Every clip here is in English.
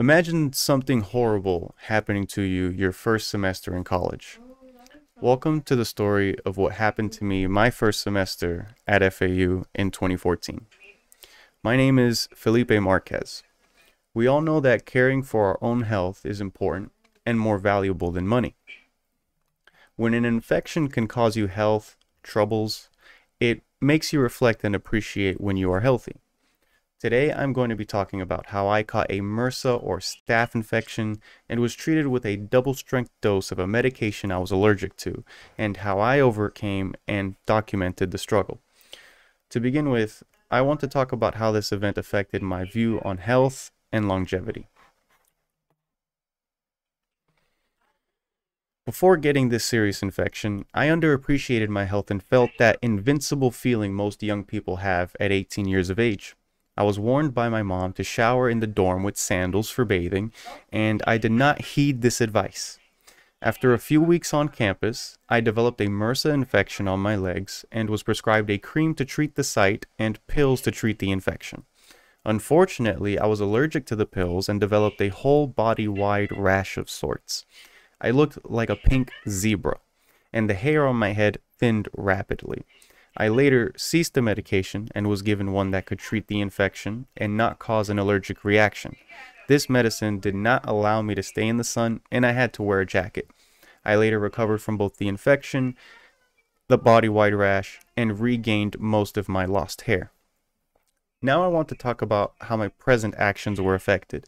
Imagine something horrible happening to you your first semester in college. Welcome to the story of what happened to me my first semester at FAU in 2014. My name is Felipe Marquez. We all know that caring for our own health is important and more valuable than money. When an infection can cause you health troubles, it makes you reflect and appreciate when you are healthy. Today, I'm going to be talking about how I caught a MRSA or staph infection and was treated with a double strength dose of a medication I was allergic to, and how I overcame and documented the struggle. To begin with, I want to talk about how this event affected my view on health and longevity. Before getting this serious infection, I underappreciated my health and felt that invincible feeling most young people have at 18 years of age. I was warned by my mom to shower in the dorm with sandals for bathing, and I did not heed this advice. After a few weeks on campus, I developed a MRSA infection on my legs and was prescribed a cream to treat the site and pills to treat the infection. Unfortunately, I was allergic to the pills and developed a whole body wide rash of sorts. I looked like a pink zebra, and the hair on my head thinned rapidly. I later ceased the medication and was given one that could treat the infection and not cause an allergic reaction. This medicine did not allow me to stay in the sun and I had to wear a jacket. I later recovered from both the infection, the body wide rash, and regained most of my lost hair. Now I want to talk about how my present actions were affected.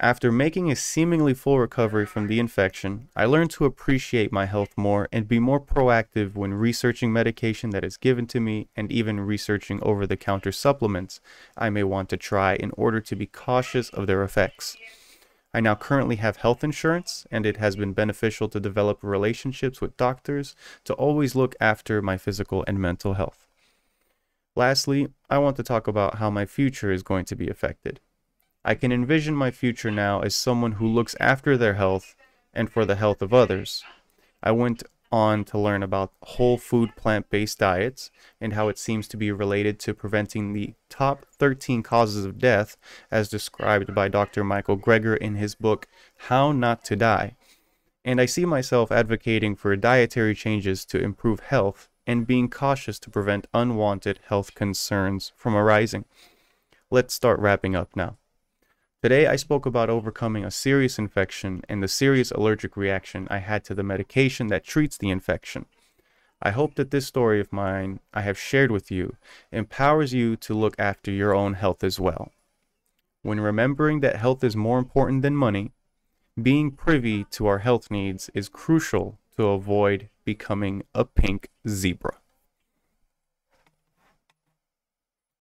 After making a seemingly full recovery from the infection, I learned to appreciate my health more and be more proactive when researching medication that is given to me and even researching over the counter supplements I may want to try in order to be cautious of their effects. I now currently have health insurance, and it has been beneficial to develop relationships with doctors to always look after my physical and mental health. Lastly, I want to talk about how my future is going to be affected. I can envision my future now as someone who looks after their health and for the health of others. I went on to learn about whole food plant based diets and how it seems to be related to preventing the top 13 causes of death, as described by Dr. Michael Greger in his book, How Not to Die. And I see myself advocating for dietary changes to improve health and being cautious to prevent unwanted health concerns from arising. Let's start wrapping up now. Today, I spoke about overcoming a serious infection and the serious allergic reaction I had to the medication that treats the infection. I hope that this story of mine I have shared with you empowers you to look after your own health as well. When remembering that health is more important than money, being privy to our health needs is crucial to avoid becoming a pink zebra.